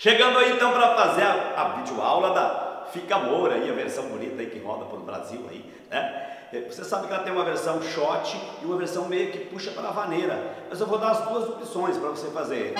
Chegando aí então para fazer a, a videoaula da Fica Moura aí, a versão bonita aí que roda pelo Brasil aí, né? É, você sabe que ela tem uma versão shot e uma versão meio que puxa para a vaneira. Mas eu vou dar as duas opções para você fazer.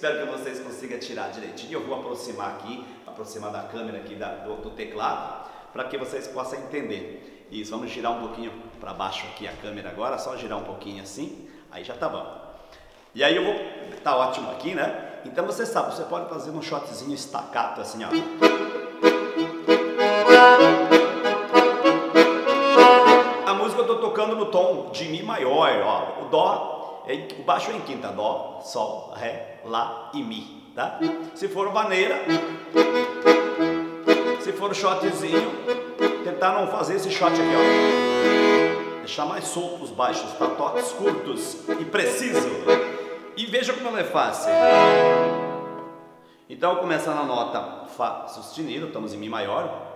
Espero que vocês consigam tirar direitinho. Eu vou aproximar aqui, aproximar da câmera aqui da, do, do teclado, para que vocês possam entender. Isso, vamos girar um pouquinho para baixo aqui a câmera agora, só girar um pouquinho assim, aí já tá bom. E aí eu vou, tá ótimo aqui, né? Então você sabe, você pode fazer um shotzinho estacato assim, ó. A música eu tô tocando no tom de Mi maior, ó. O Dó o baixo é em quinta, dó, sol, ré, lá e mi, tá? Se for vaneira, se for shotzinho, tentar não fazer esse shot aqui, ó. Deixar mais solto os baixos, tá? Toques curtos e preciso. E veja como ela é fácil. Então começa na nota Fá sustenido, estamos em Mi maior,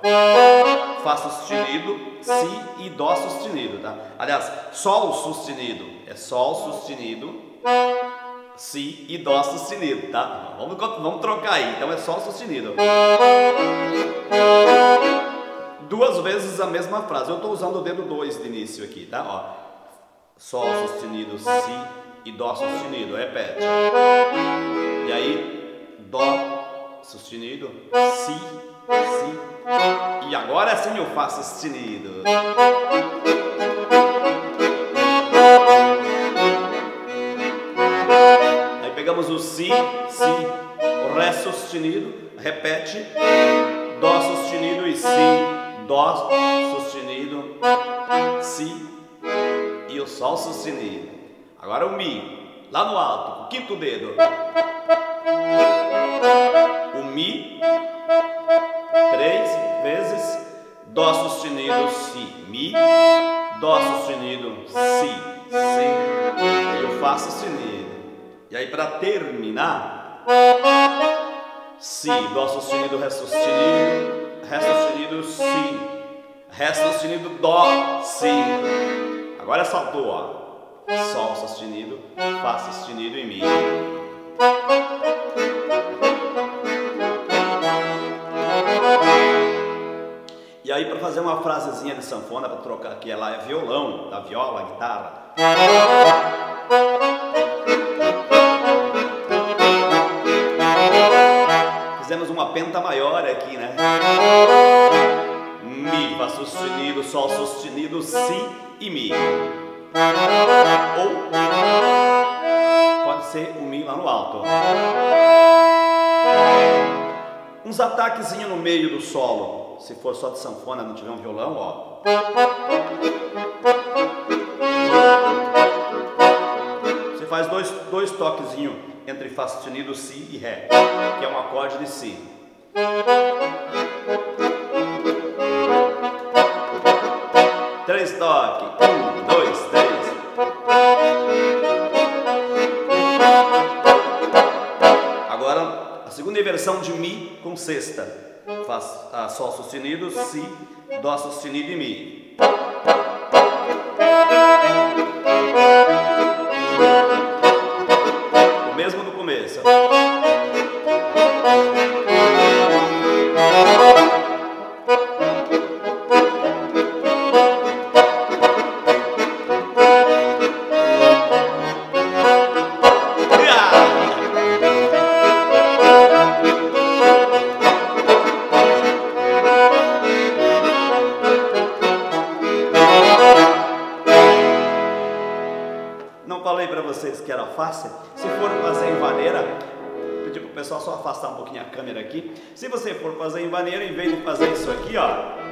Fá sustenido, Si e Dó sustenido, tá? Aliás, Sol sustenido é Sol sustenido, Si e Dó sustenido, tá? Vamos, vamos trocar aí, então é Sol sustenido. Duas vezes a mesma frase, eu estou usando o dedo 2 de início aqui, tá? Ó, Sol sustenido, Si e Dó sustenido, repete. Sustenido, Si, Si. E agora sim eu faço sustenido. Aí pegamos o Si, Si, o Ré sustenido, repete, Dó sustenido e Si, Dó sustenido, Si e o Sol sustenido. Agora o Mi, lá no alto, o quinto dedo Si, Si, eu faço sustenido. E aí para terminar, Si, Dó sustenido, Ré sustenido, Ré sustenido, Si, Ré sustenido, Dó, Si. Agora é só Dó, Sol sustenido, Fá sustenido e Mi. Para fazer uma frasezinha de sanfona para trocar aqui, ela é violão, da viola, guitarra. Fizemos uma penta maior aqui, né? Mi, Fá sustenido, Sol sustenido, Si e Mi. Ou pode ser o Mi lá no alto. Uns ataquezinhos no meio do solo. Se for só de sanfona, não tiver um violão, ó. Você faz dois, dois toquezinhos entre Fá sustenido, Si e Ré, que é um acorde de Si. Três toques. Um, dois, três. Agora, a segunda inversão de Mi com sexta. Faz a Sol sustenido, Si, Dó sustenido e Mi. Não falei para vocês que era fácil? Se for fazer em vaneira, pedir para o pessoal só afastar um pouquinho a câmera aqui. Se você for fazer em vaneira, em vez de fazer isso aqui, ó,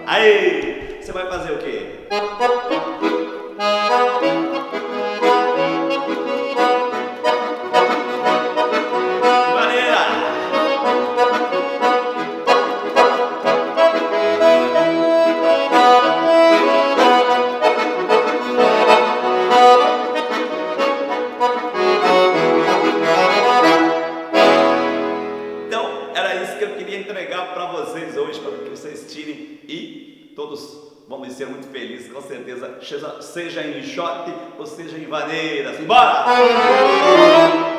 aí, você vai fazer o quê? Vamos ser muito felizes, com certeza, seja, em shot ou seja em vaneira. Simbora!